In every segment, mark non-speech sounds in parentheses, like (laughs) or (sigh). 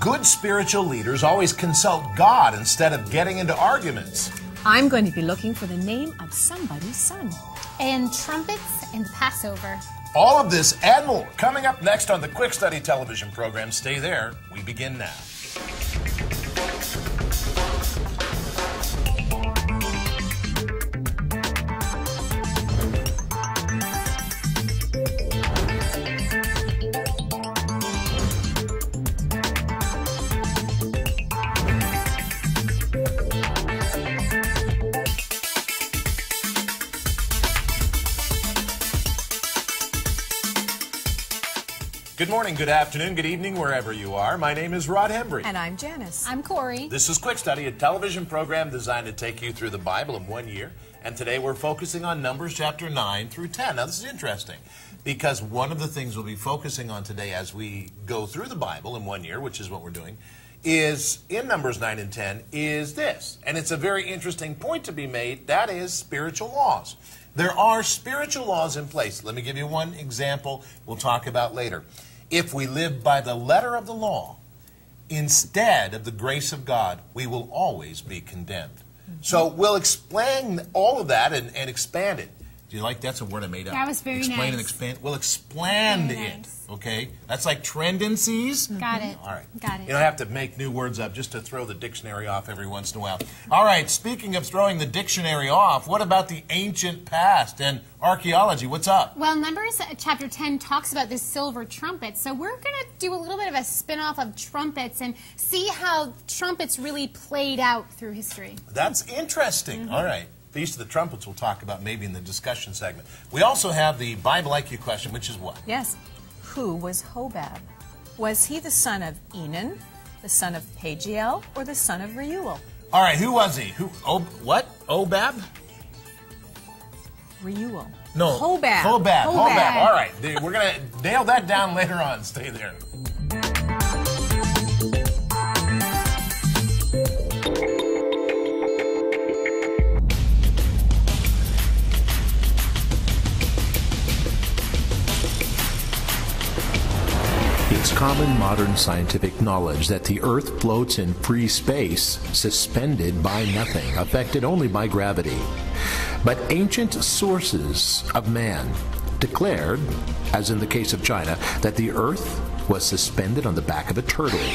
Good spiritual leaders always consult God instead of getting into arguments. I'm going to be looking for the name of somebody's son. And trumpets and Passover. All of this and more coming up next on the Quick Study television program. Stay there. We begin now. Good morning, good afternoon, good evening, wherever you are. My name is Rod Hembree. And I'm Janice. I'm Corie. This is Quick Study, a television program designed to take you through the Bible in one year. And today we're focusing on Numbers chapter 9 through 10. Now, this is interesting because one of the things we'll be focusing on today as we go through the Bible in one year, which is what we're doing, is in Numbers 9 and 10, is this. And it's a very interesting point to be made that is spiritual laws. There are spiritual laws in place. Let me give you one example we'll talk about later. If we live by the letter of the law instead of the grace of God, we will always be condemned. So we'll explain all of that and, and expand it. Do you like that's a word I made up? That was very explain and expand. We'll expand Very it. nice. Okay, that's like tendencies. Got it. All right. Got it. You don't have to make new words up just to throw the dictionary off every once in a while. All right, speaking of throwing the dictionary off, what about the ancient past and archaeology? What's up? Well, Numbers uh, chapter 10 talks about the silver trumpet. So we're going to do a little bit of a spin off of trumpets and see how trumpets really played out through history. That's interesting. Mm-hmm. All right. Feast of the Trumpets we'll talk about maybe in the discussion segment. We also have the Bible IQ question, which is what? Yes. Who was Hobab? Was he the son of Enan, the son of Pagiel, or the son of Reuel? All right, who was he? Who? Oh, what? Obab? Reuel. No. Hobab. Hobab. Hobab. Hobab. All right. We're going to nail that down (laughs) later on. Stay there. Common modern scientific knowledge that the Earth floats in free space, suspended by nothing, affected only by gravity. But ancient sources of man declared, as in the case of China, that the Earth was suspended on the back of a turtle.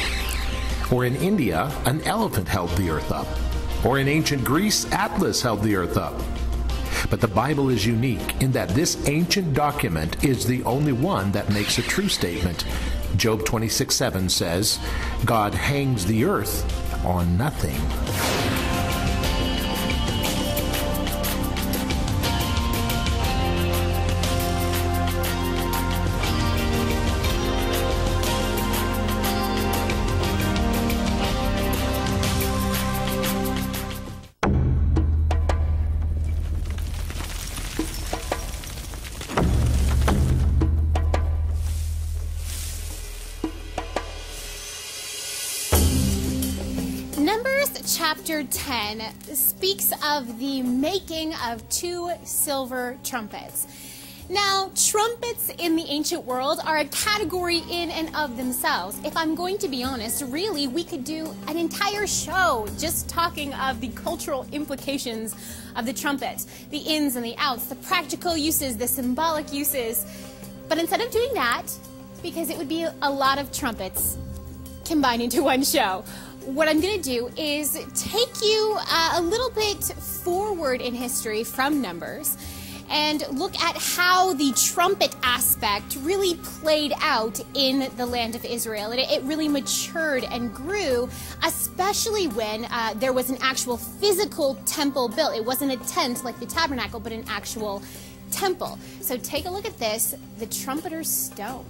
Or in India, an elephant held the Earth up. Or in ancient Greece, Atlas held the Earth up. But the Bible is unique in that this ancient document is the only one that makes a true statement. Job 26 7 says, God hangs the earth on nothing. Chapter 10 speaks of the making of two silver trumpets. Now, trumpets in the ancient world are a category in and of themselves. If I'm going to be honest, really, we could do an entire show just talking of the cultural implications of the trumpet, the ins and the outs, the practical uses, the symbolic uses. But instead of doing that, because it would be a lot of trumpets, combined into one show. What I'm going to do is take you uh, a little bit forward in history from Numbers and look at how the trumpet aspect really played out in the land of Israel. It, it really matured and grew, especially when uh, there was an actual physical temple built. It wasn't a tent like the tabernacle, but an actual temple. So take a look at this the trumpeter's stone.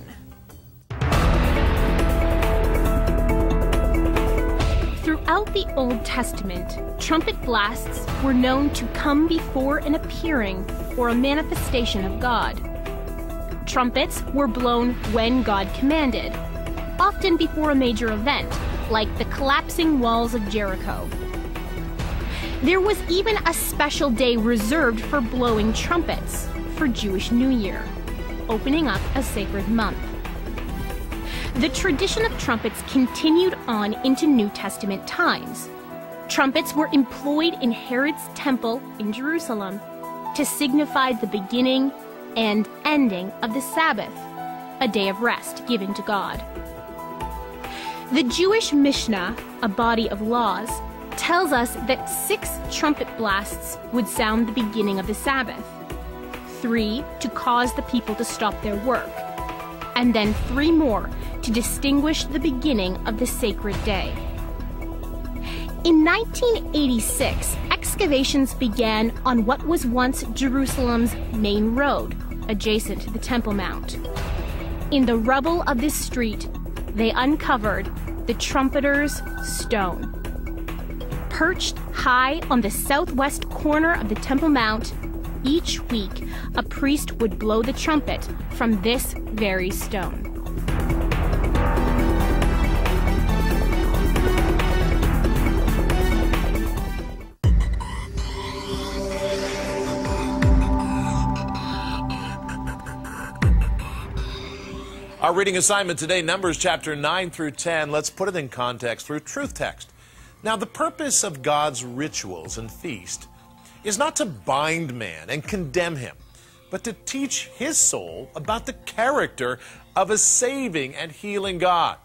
Throughout the Old Testament, trumpet blasts were known to come before an appearing or a manifestation of God. Trumpets were blown when God commanded, often before a major event, like the collapsing walls of Jericho. There was even a special day reserved for blowing trumpets for Jewish New Year, opening up a sacred month. The tradition of trumpets continued on into New Testament times. Trumpets were employed in Herod's temple in Jerusalem to signify the beginning and ending of the Sabbath, a day of rest given to God. The Jewish Mishnah, a body of laws, tells us that six trumpet blasts would sound the beginning of the Sabbath, three to cause the people to stop their work, and then three more to distinguish the beginning of the sacred day. In 1986, excavations began on what was once Jerusalem's main road, adjacent to the Temple Mount. In the rubble of this street, they uncovered the Trumpeter's Stone. Perched high on the southwest corner of the Temple Mount, each week a priest would blow the trumpet from this very stone. Our reading assignment today, Numbers chapter 9 through 10. Let's put it in context through truth text. Now, the purpose of God's rituals and feast is not to bind man and condemn him, but to teach his soul about the character of a saving and healing God.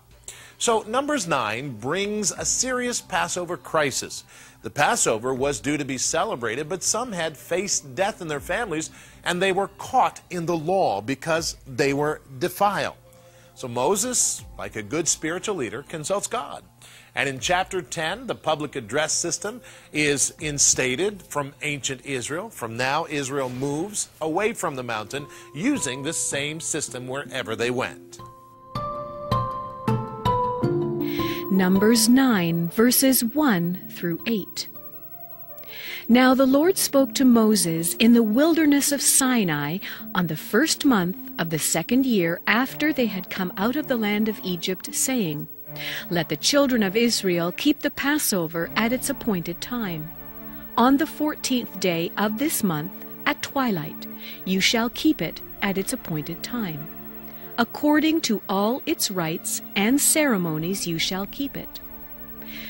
So, Numbers 9 brings a serious Passover crisis. The Passover was due to be celebrated, but some had faced death in their families, and they were caught in the law because they were defiled. So Moses, like a good spiritual leader, consults God. And in chapter 10, the public address system is instated from ancient Israel. From now, Israel moves away from the mountain using the same system wherever they went. Numbers 9, verses 1 through 8. Now the Lord spoke to Moses in the wilderness of Sinai on the first month of the second year after they had come out of the land of Egypt, saying, Let the children of Israel keep the Passover at its appointed time. On the fourteenth day of this month, at twilight, you shall keep it at its appointed time. According to all its rites and ceremonies, you shall keep it.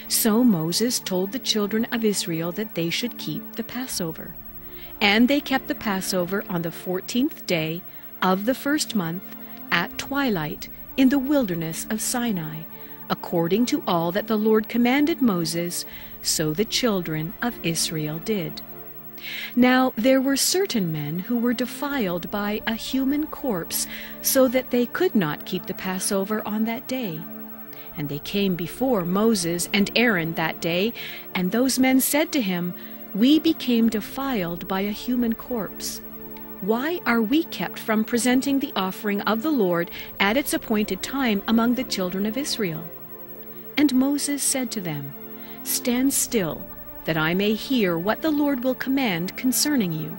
So Moses told the children of Israel that they should keep the Passover. And they kept the Passover on the fourteenth day of the first month at twilight in the wilderness of Sinai, according to all that the Lord commanded Moses, so the children of Israel did. Now there were certain men who were defiled by a human corpse, so that they could not keep the Passover on that day. And they came before Moses and Aaron that day, and those men said to him, We became defiled by a human corpse. Why are we kept from presenting the offering of the Lord at its appointed time among the children of Israel? And Moses said to them, Stand still, that I may hear what the Lord will command concerning you.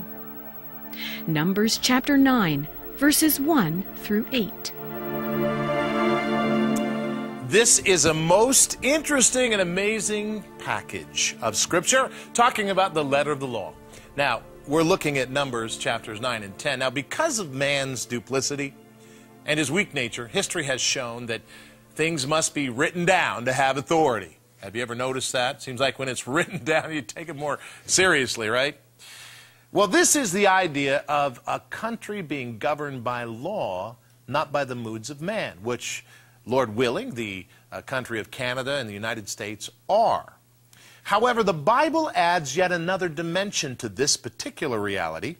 Numbers chapter 9, verses 1 through 8. This is a most interesting and amazing package of Scripture talking about the letter of the law. Now, we're looking at Numbers chapters 9 and 10. Now, because of man's duplicity and his weak nature, history has shown that things must be written down to have authority. Have you ever noticed that? Seems like when it's (laughs) written down, you take it more seriously, right? Well, this is the idea of a country being governed by law, not by the moods of man, which Lord willing, the uh, country of Canada and the United States are. However, the Bible adds yet another dimension to this particular reality.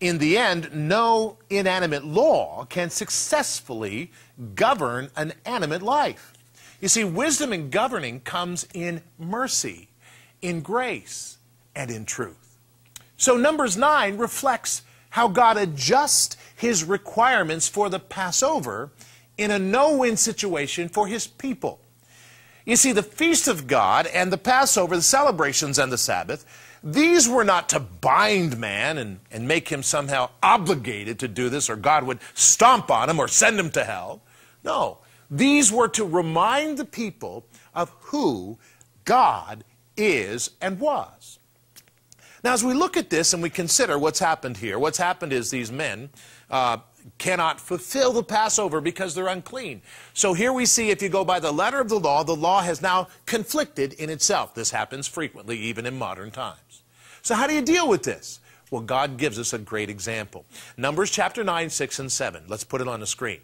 In the end, no inanimate law can successfully govern an animate life. You see, wisdom in governing comes in mercy, in grace, and in truth. So, Numbers 9 reflects how God adjusts his requirements for the Passover in a no win situation for his people. You see, the feast of God and the Passover, the celebrations and the Sabbath, these were not to bind man and, and make him somehow obligated to do this, or God would stomp on him or send him to hell. No, these were to remind the people of who God is and was. Now, as we look at this and we consider what's happened here, what's happened is these men uh, cannot fulfill the Passover because they're unclean. So here we see if you go by the letter of the law, the law has now conflicted in itself. This happens frequently, even in modern times. So how do you deal with this? Well, God gives us a great example. Numbers chapter 9, 6, and 7. Let's put it on the screen.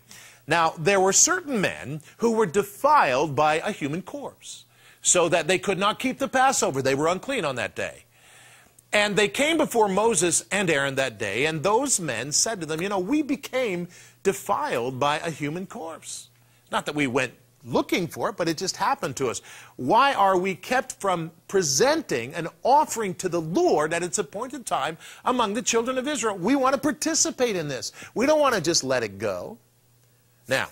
Now, there were certain men who were defiled by a human corpse, so that they could not keep the Passover. They were unclean on that day. And they came before Moses and Aaron that day, and those men said to them, You know, we became defiled by a human corpse. Not that we went looking for it, but it just happened to us. Why are we kept from presenting an offering to the Lord at its appointed time among the children of Israel? We want to participate in this. We don't want to just let it go. Now,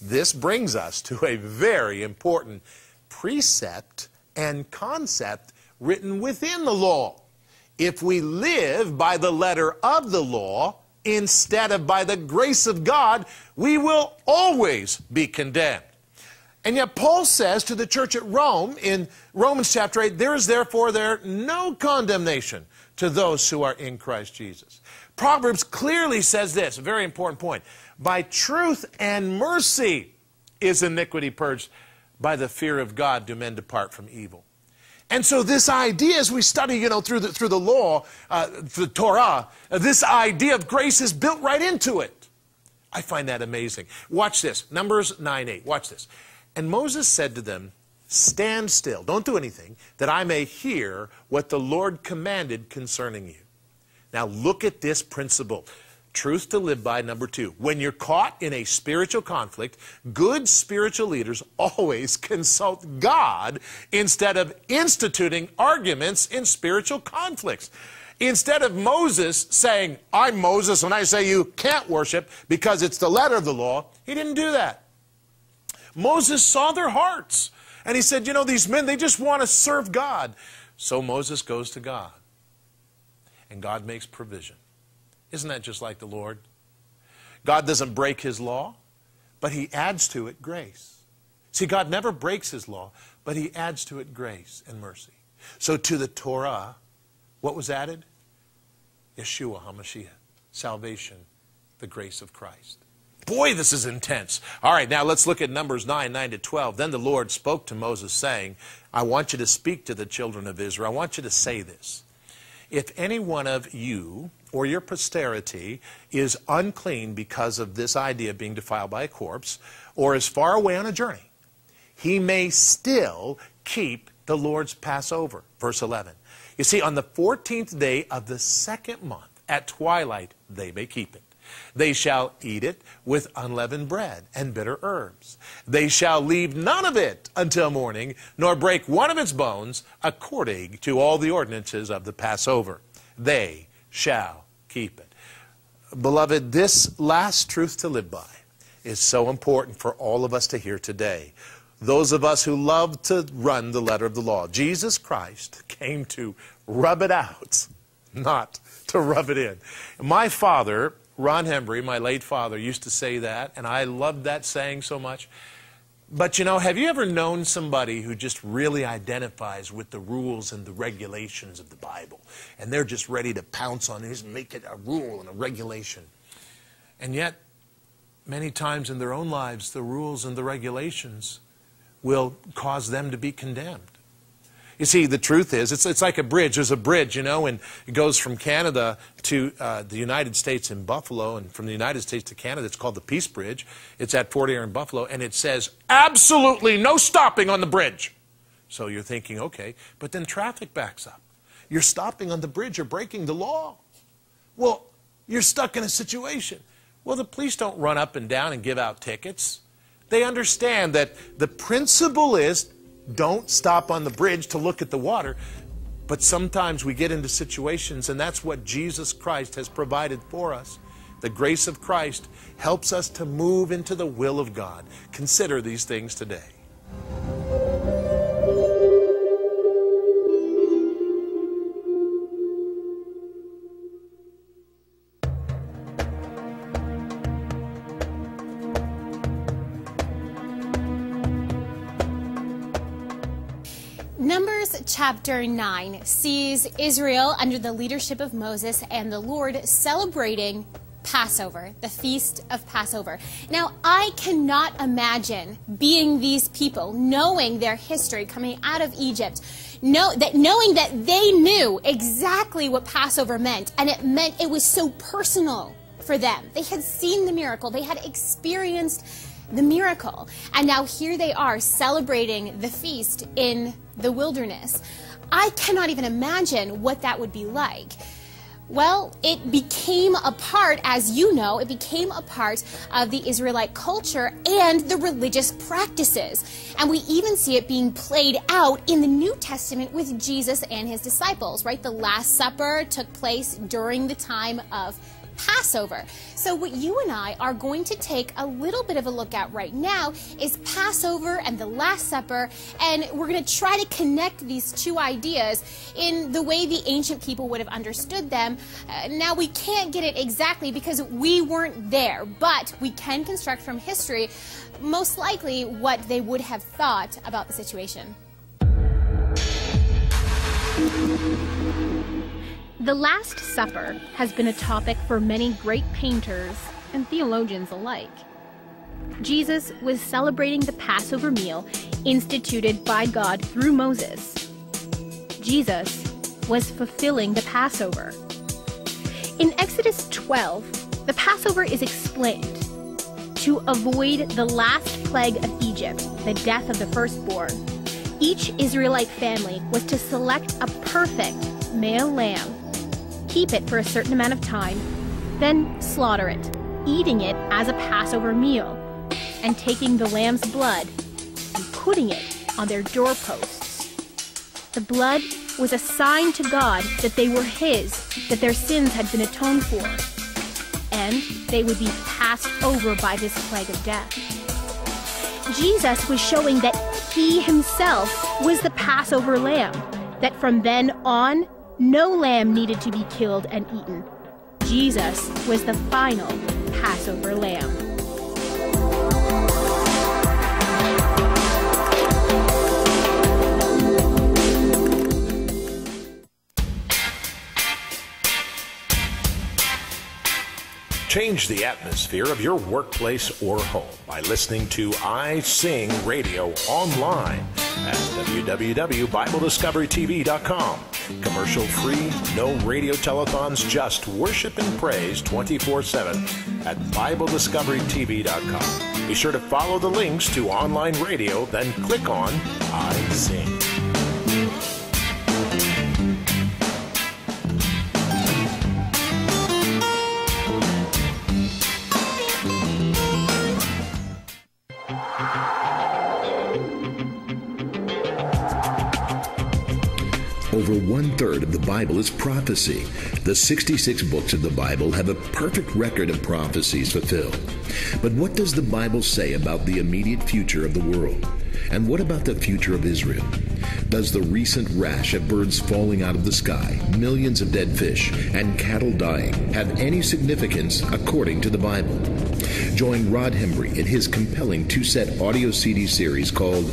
this brings us to a very important precept and concept written within the law if we live by the letter of the law instead of by the grace of God, we will always be condemned. And yet Paul says to the church at Rome in Romans chapter 8, there is therefore there no condemnation to those who are in Christ Jesus. Proverbs clearly says this, a very important point. By truth and mercy is iniquity purged. By the fear of God do men depart from evil. And so this idea, as we study, you know, through the, through the law, uh, the Torah, uh, this idea of grace is built right into it. I find that amazing. Watch this. Numbers 9, 8. Watch this. And Moses said to them, Stand still, don't do anything, that I may hear what the Lord commanded concerning you. Now look at this principle. Truth to live by, number two. When you're caught in a spiritual conflict, good spiritual leaders always (laughs) consult God instead of instituting arguments in spiritual conflicts. Instead of Moses saying, I'm Moses when I say you can't worship because it's the letter of the law, he didn't do that. Moses saw their hearts. And he said, You know, these men, they just want to serve God. So Moses goes to God. And God makes provision. Isn't that just like the Lord? God doesn't break his law, but he adds to it grace. See, God never breaks his law, but he adds to it grace and mercy. So to the Torah, what was added? Yeshua HaMashiach, salvation, the grace of Christ. Boy, this is intense. All right, now let's look at Numbers 9, 9 to 12. Then the Lord spoke to Moses, saying, I want you to speak to the children of Israel. I want you to say this. If any one of you or your posterity is unclean because of this idea of being defiled by a corpse, or is far away on a journey, he may still keep the Lord's Passover. Verse 11. You see, on the 14th day of the second month, at twilight, they may keep it. They shall eat it with unleavened bread and bitter herbs. They shall leave none of it until morning, nor break one of its bones, according to all the ordinances of the Passover. They shall keep it. Beloved, this last truth to live by is so important for all of us to hear today. Those of us who love to run the letter of the law. Jesus Christ came to rub it out, not to rub it in. My father, Ron Hembree, my late father, used to say that, and I loved that saying so much. But you know, have you ever known somebody who just really identifies with the rules and the regulations of the Bible? And they're just ready to pounce on it and make it a rule and a regulation. And yet, many times in their own lives, the rules and the regulations will cause them to be condemned. You see, the truth is, it's, it's like a bridge. There's a bridge, you know, and it goes from Canada to uh, the United States in Buffalo, and from the United States to Canada. It's called the Peace Bridge. It's at Fort Erie in Buffalo, and it says absolutely no stopping on the bridge. So you're thinking, okay, but then traffic backs up. You're stopping on the bridge, you're breaking the law. Well, you're stuck in a situation. Well, the police don't run up and down and give out tickets. They understand that the principle is don't stop on the bridge to look at the water. But sometimes we get into situations, and that's what Jesus Christ has provided for us. The grace of Christ helps us to move into the will of God. Consider these things today. Chapter 9 sees Israel under the leadership of Moses and the Lord celebrating Passover, the feast of Passover. Now, I cannot imagine being these people, knowing their history coming out of Egypt, know, that knowing that they knew exactly what Passover meant, and it meant it was so personal for them. They had seen the miracle, they had experienced the miracle, and now here they are celebrating the feast in the wilderness. I cannot even imagine what that would be like. Well, it became a part, as you know, it became a part of the Israelite culture and the religious practices. And we even see it being played out in the New Testament with Jesus and his disciples, right? The Last Supper took place during the time of Passover. So, what you and I are going to take a little bit of a look at right now is Passover and the Last Supper, and we're going to try to connect these two ideas in the way the ancient people would have understood them. Uh, now, we can't get it exactly because we weren't there, but we can construct from history most likely what they would have thought about the situation. The Last Supper has been a topic for many great painters and theologians alike. Jesus was celebrating the Passover meal instituted by God through Moses. Jesus was fulfilling the Passover. In Exodus 12, the Passover is explained to avoid the last plague of Egypt, the death of the firstborn. Each Israelite family was to select a perfect male lamb keep it for a certain amount of time, then slaughter it, eating it as a Passover meal, and taking the lamb's blood and putting it on their doorposts. The blood was a sign to God that they were His, that their sins had been atoned for, and they would be passed over by this plague of death. Jesus was showing that He Himself was the Passover lamb, that from then on, no lamb needed to be killed and eaten. Jesus was the final Passover lamb. Change the atmosphere of your workplace or home by listening to I Sing Radio online at www.biblediscoverytv.com. Commercial free, no radio telethons, just worship and praise 24 7 at BibleDiscoveryTV.com. Be sure to follow the links to online radio, then click on I Sing. One third of the Bible is prophecy. The 66 books of the Bible have a perfect record of prophecies fulfilled. But what does the Bible say about the immediate future of the world? And what about the future of Israel? Does the recent rash of birds falling out of the sky, millions of dead fish, and cattle dying have any significance according to the Bible? Join Rod Hembree in his compelling two set audio CD series called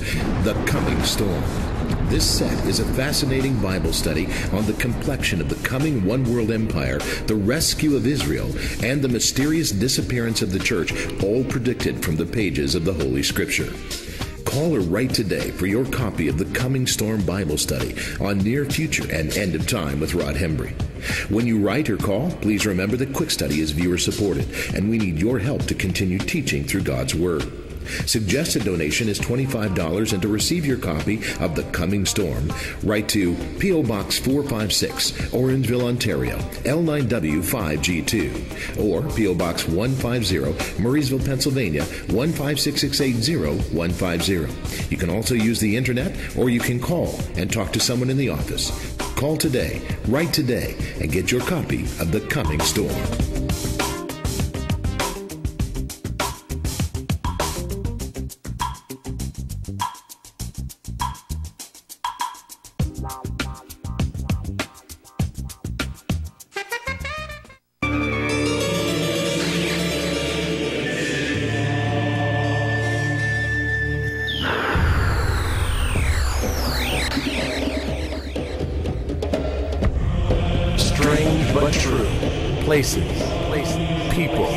The Coming Storm. This set is a fascinating Bible study on the complexion of the coming one world empire, the rescue of Israel, and the mysterious disappearance of the church, all predicted from the pages of the Holy Scripture. Call or write today for your copy of the Coming Storm Bible Study on Near Future and End of Time with Rod Hembree. When you write or call, please remember that Quick Study is viewer supported, and we need your help to continue teaching through God's Word. Suggested donation is $25 and to receive your copy of The Coming Storm, write to P.O. Box 456, Orangeville, Ontario, L9W5G2 or P.O. Box 150, Murrysville, Pennsylvania 15680-150. You can also use the internet or you can call and talk to someone in the office. Call today, write today, and get your copy of The Coming Storm. Places, places, people.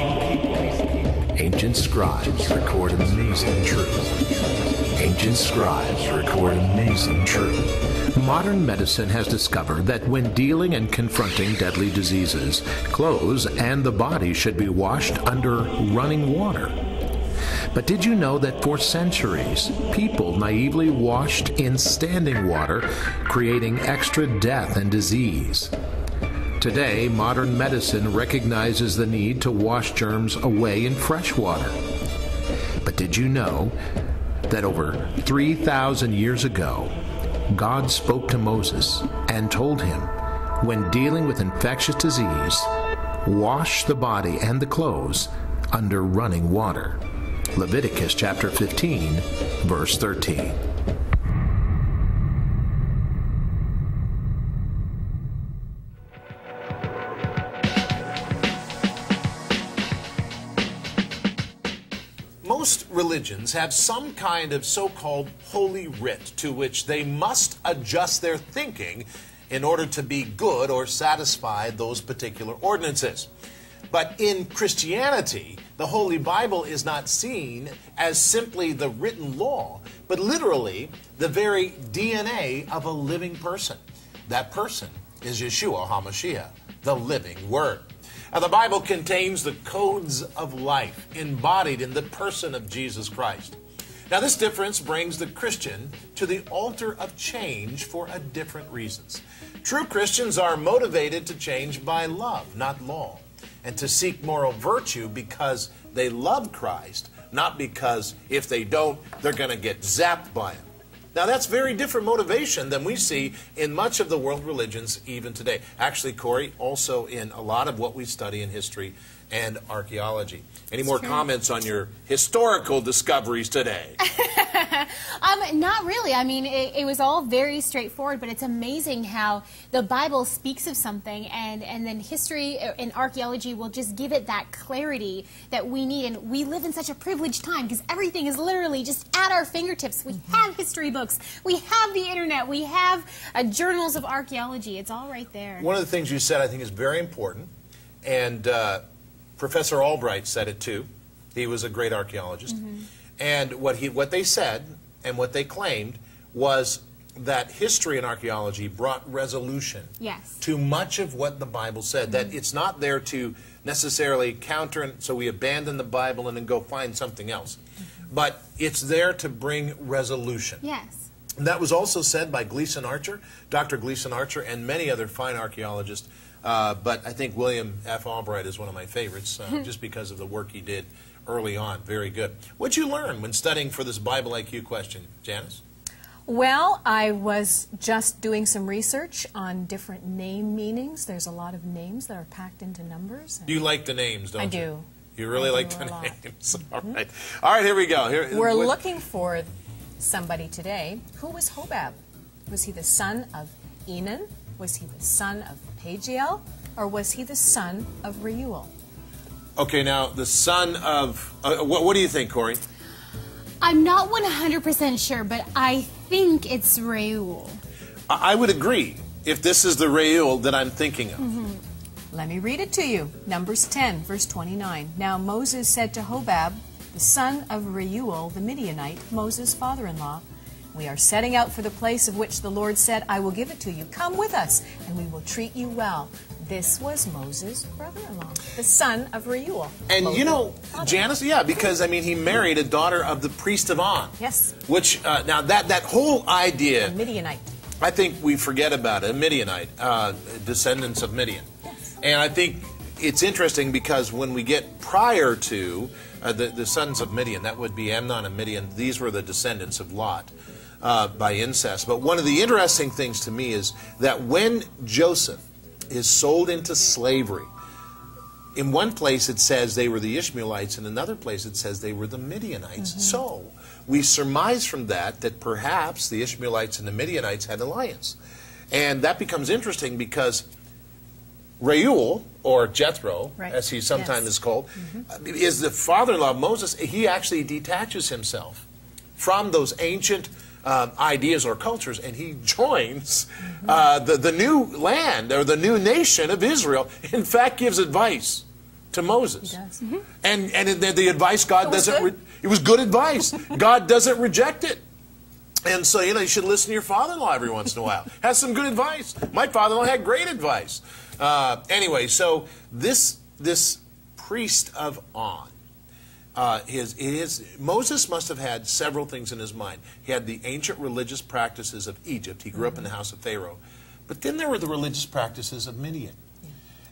Ancient scribes record amazing truth. Ancient scribes record amazing truth. Modern medicine has discovered that when dealing and confronting deadly diseases, clothes and the body should be washed under running water. But did you know that for centuries, people naively washed in standing water, creating extra death and disease? Today, modern medicine recognizes the need to wash germs away in fresh water. But did you know that over 3,000 years ago, God spoke to Moses and told him, when dealing with infectious disease, wash the body and the clothes under running water. Leviticus chapter 15, verse 13. Religions have some kind of so called holy writ to which they must adjust their thinking in order to be good or satisfy those particular ordinances. But in Christianity, the Holy Bible is not seen as simply the written law, but literally the very DNA of a living person. That person is Yeshua HaMashiach, the living Word. Now, the Bible contains the codes of life embodied in the person of Jesus Christ. Now, this difference brings the Christian to the altar of change for a different reasons. True Christians are motivated to change by love, not law, and to seek moral virtue because they love Christ, not because if they don't, they're going to get zapped by him. Now, that's very different motivation than we see in much of the world religions even today. Actually, Corie, also in a lot of what we study in history and archaeology. Any more comments on your historical discoveries today? (laughs) Um, not really. I mean, it, it was all very straightforward, but it's amazing how the Bible speaks of something, and, and then history and archaeology will just give it that clarity that we need. And we live in such a privileged time because everything is literally just at our fingertips. We have history books, we have the internet, we have uh, journals of archaeology. It's all right there. One of the things you said I think is very important, and uh, Professor Albright said it too. He was a great archaeologist. Mm-hmm. And what, he, what they said and what they claimed was that history and archaeology brought resolution Yes. to much of what the Bible said. That mm-hmm. it's not there to necessarily counter, and so we abandon the Bible and then go find something else. Mm-hmm. But it's there to bring resolution. Yes. And that was also said by Gleason Archer, Dr. Gleason Archer, and many other fine archaeologists. Uh, but I think William F. Albright is one of my favorites uh, (laughs) just because of the work he did early on. Very good. What'd you learn when studying for this Bible IQ question, Janice? Well, I was just doing some research on different name meanings. There's a lot of names that are packed into numbers. You like the names, don't I you? do. You really I like the a lot. names. (laughs) All right. All right, here we go. Here, We're what- looking for somebody today. Who was Hobab? Was he the son of Enan? Was he the son of Pagiel? Or was he the son of Reuel? Okay, now the son of. Uh, what, what do you think, Corie? I'm not 100% sure, but I think it's Reuel. I, I would agree if this is the Reuel that I'm thinking of. Let me read it to you. Numbers 10, verse 29. Now Moses said to Hobab, the son of Reuel the Midianite, Moses' father in law, We are setting out for the place of which the Lord said, I will give it to you. Come with us, and we will treat you well. This was Moses' brother in law, the son of Reuel. And Moses' you know. Janice, yeah, because I mean, he married a daughter of the priest of On. Yes. Which uh, now that that whole idea, Midianite. I think we forget about it. A Midianite, uh, descendants of Midian, Yes. and I think it's interesting because when we get prior to uh, the the sons of Midian, that would be Amnon and Midian. These were the descendants of Lot. Uh, by incest. But one of the interesting things to me is that when Joseph is sold into slavery, in one place it says they were the Ishmaelites, in another place it says they were the Midianites. So we surmise from that that perhaps the Ishmaelites and the Midianites had an alliance. And that becomes interesting because Reuel, or Jethro, Right. as he sometimes Yes. is called, uh, is the father in law of Moses. He actually detaches himself from those ancient um, ideas or cultures and he joins uh, the, the new land or the new nation of Israel. In fact, gives advice to Moses. He does. And and the, the advice God doesn't it was good advice. God doesn't reject it. And so, you know, you should listen to your father-in-law every once in a while. (laughs) Has some good advice. My father-in-law had great advice. Uh, anyway, so this this priest of On, uh, his, his, Moses must have had several things in his mind. He had the ancient religious practices of Egypt. He grew up in the mm-hmm. house of Pharaoh. But then there were the religious practices of Midian.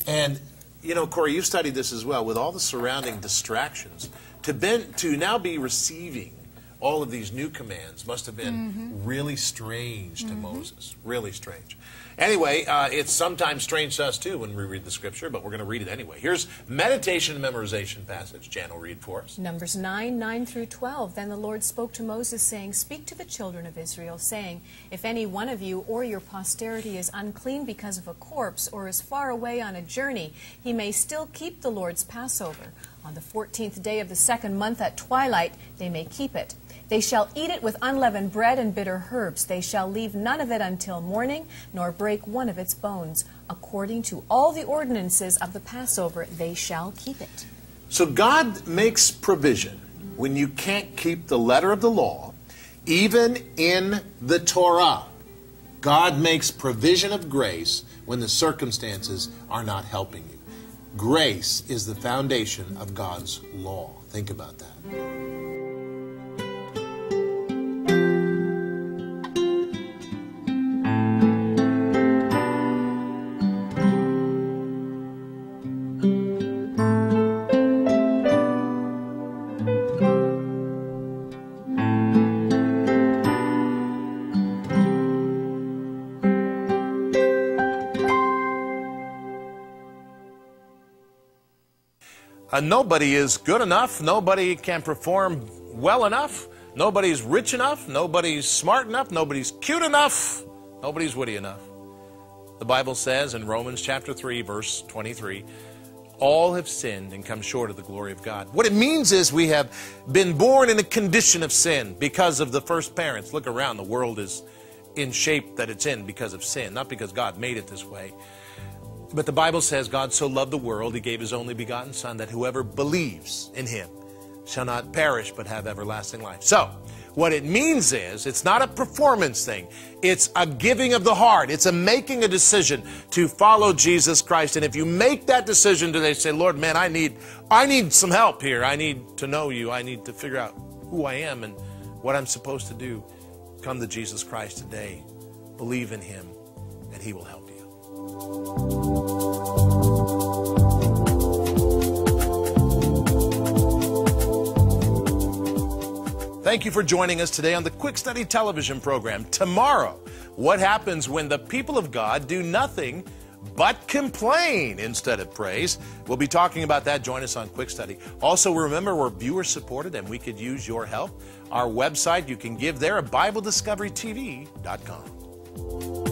And, you know, Corie, you've studied this as well. With all the surrounding distractions, to, been, to now be receiving all of these new commands must have been mm-hmm. really strange to mm-hmm. Moses. Really strange. Anyway, uh, it's sometimes strange to us too when we read the scripture, but we're going to read it anyway. Here's meditation and memorization passage. Jan will read for us. Numbers 9, 9 through 12. Then the Lord spoke to Moses, saying, Speak to the children of Israel, saying, If any one of you or your posterity is unclean because of a corpse, or is far away on a journey, he may still keep the Lord's Passover. On the fourteenth day of the second month at twilight, they may keep it. They shall eat it with unleavened bread and bitter herbs. They shall leave none of it until morning, nor break one of its bones. According to all the ordinances of the Passover, they shall keep it. So God makes provision when you can't keep the letter of the law, even in the Torah. God makes provision of grace when the circumstances are not helping you. Grace is the foundation of God's law. Think about that. Uh, nobody is good enough. Nobody can perform well enough. Nobody's rich enough. Nobody's smart enough. Nobody's cute enough. Nobody's witty enough. The Bible says in Romans chapter 3, verse 23, all have sinned and come short of the glory of God. What it means is we have been born in a condition of sin because of the first parents. Look around, the world is in shape that it's in because of sin, not because God made it this way. But the Bible says God so loved the world, he gave his only begotten Son, that whoever believes in him shall not perish but have everlasting life. So, what it means is, it's not a performance thing. It's a giving of the heart. It's a making a decision to follow Jesus Christ. And if you make that decision today, say, Lord, man, I need, I need some help here. I need to know you. I need to figure out who I am and what I'm supposed to do. Come to Jesus Christ today. Believe in him, and he will help you. Thank you for joining us today on the Quick Study television program. Tomorrow, what happens when the people of God do nothing but complain instead of praise? We'll be talking about that. Join us on Quick Study. Also, remember we're viewer supported and we could use your help. Our website, you can give there at BibleDiscoveryTV.com.